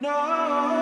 no,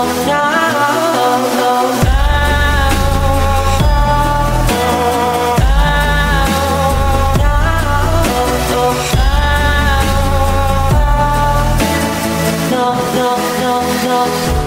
no, no.